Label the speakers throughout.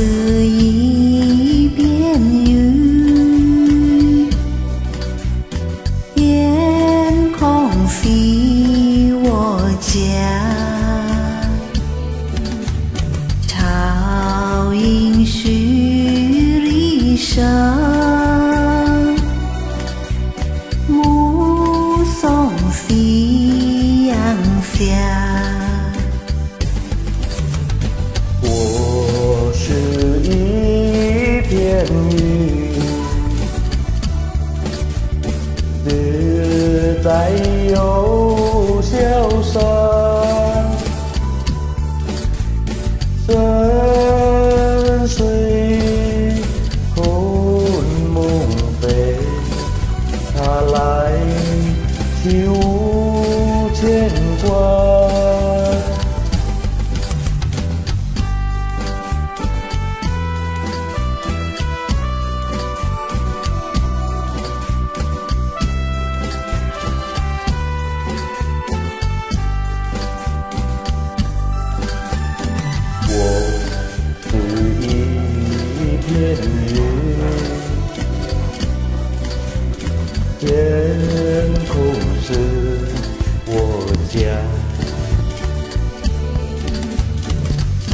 Speaker 1: 是一片云，天空是我家，潮音徐离声，目送夕阳下。
Speaker 2: 一片云，自在又潇洒，深水空梦飞，它来去无牵天空是我家，草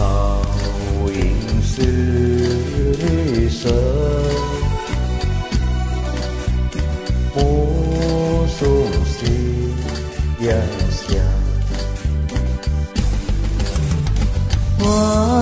Speaker 2: 原是绿色，不熟悉阳下，我。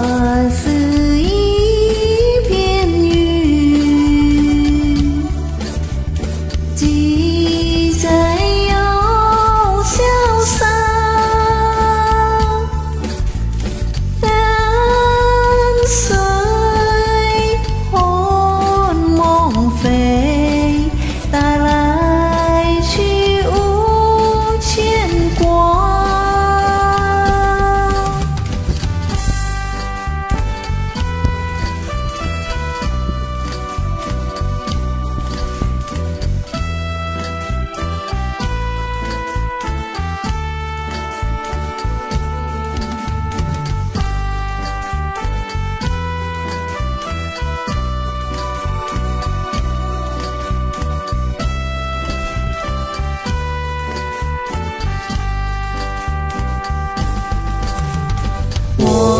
Speaker 2: more.